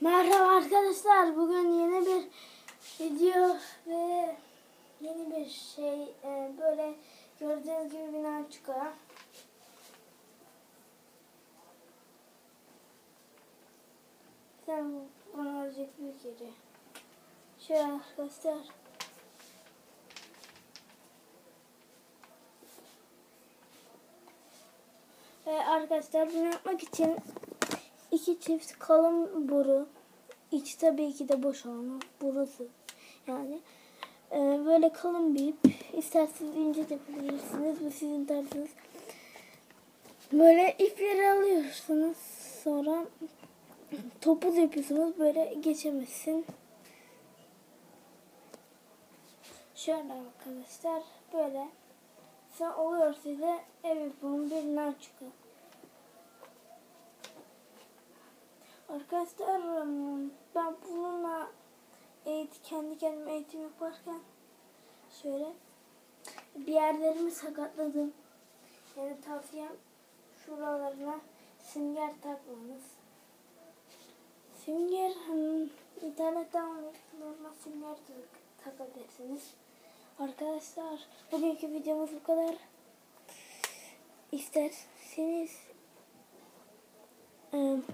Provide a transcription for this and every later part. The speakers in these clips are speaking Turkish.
Merhaba arkadaşlar. Bugün yeni bir video ve yeni bir şey e, böyle gördüğünüz gibi bina çıkıyor. Sen bana olacak büyük yeri. Şöyle arkadaşlar. Ve arkadaşlar bunu yapmak için iki çift kalın boru. İç tabii ki de boş olan burası. Yani e, böyle kalın bir ip. İsterseniz ince de yapabilirsiniz. Bu sizin tarzınız. Böyle ipleri alıyorsunuz. Sonra topuz yapıyorsunuz. Böyle geçemezsin. Şöyle arkadaşlar. Böyle. Sonra oluyor size ev yapımı bir nar çıkıyor. Arkadaşlar ben bununla eğitim, kendi kendime eğitim yaparken şöyle bir yerlerimi sakatladım. Yani tavsiyem şuralarına sünger takmanız. Sünger hmm, internetten normal sünger tak- takabilirsiniz. Arkadaşlar bugünkü videomuz bu kadar. İsterseniz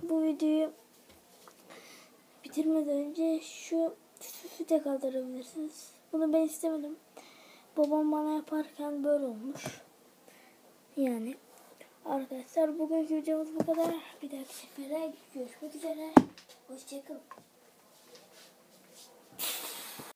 bu videoyu bitirmeden önce şu süsü de kaldırabilirsiniz. Bunu ben istemedim. Babam bana yaparken böyle olmuş. Yani arkadaşlar bugünkü videomuz bu kadar. Bir dahaki sefere görüşmek üzere. Hoşçakalın.